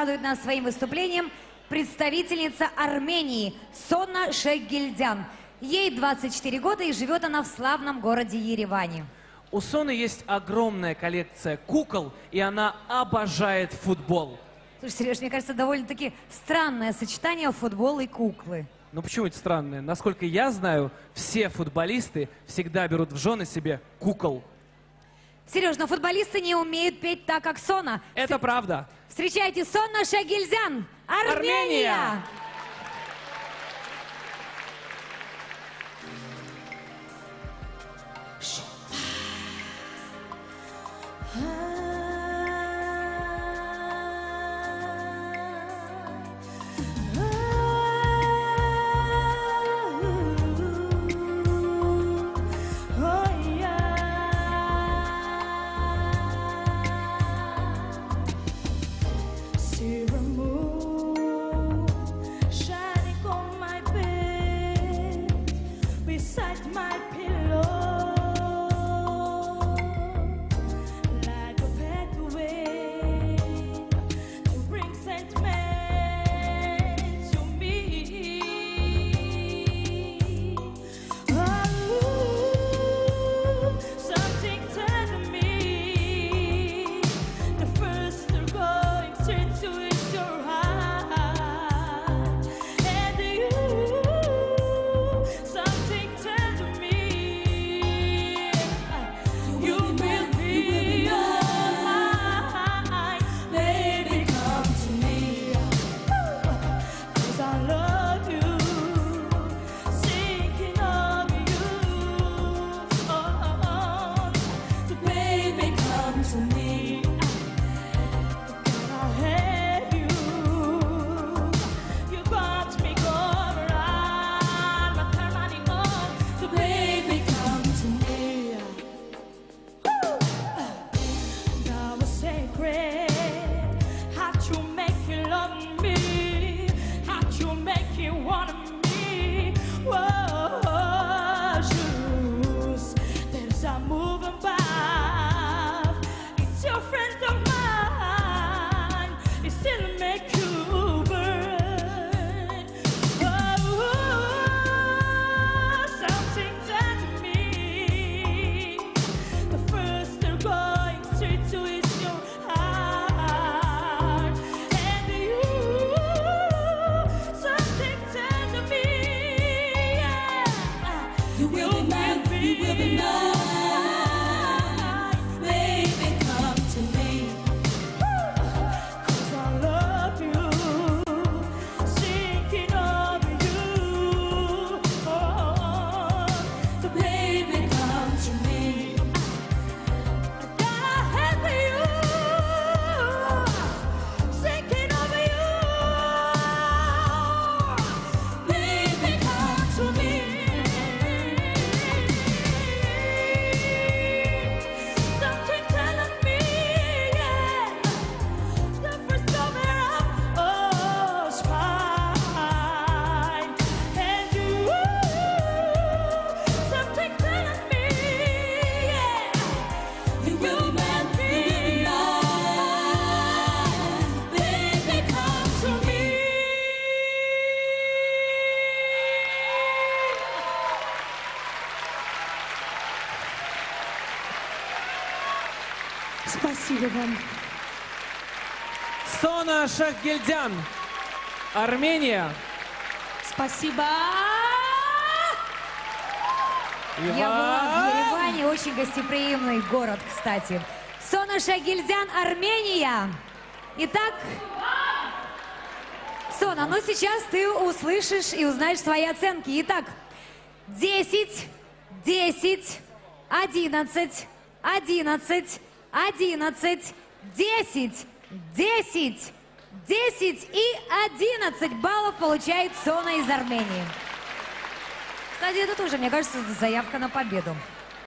Радует нас своим выступлением представительница Армении Сона Шегильдян. Ей 24 года и живет она в славном городе Ереване. У Соны есть огромная коллекция кукол, и она обожает футбол. Слушай, Сереж, мне кажется, довольно-таки странное сочетание футбола и куклы. Ну почему это странное? Насколько я знаю, все футболисты всегда берут в жены себе кукол. Сереж, но футболисты не умеют петь так, как Сона. Это правда. Встречайте Сонна Шагильзян, Армения! Армения! Спасибо вам. Сона Шахгельдян, Армения. Спасибо! Иван. Я была в Ереване, очень гостеприимный город, кстати. Сона Шагильзян, Армения. Итак, Сона, ну сейчас ты услышишь и узнаешь свои оценки. Итак, 10, 10, 11, 11, 11, 10, 10, 10 и 11 баллов получает Сона из Армении. Кстати, это тоже, мне кажется, заявка на победу.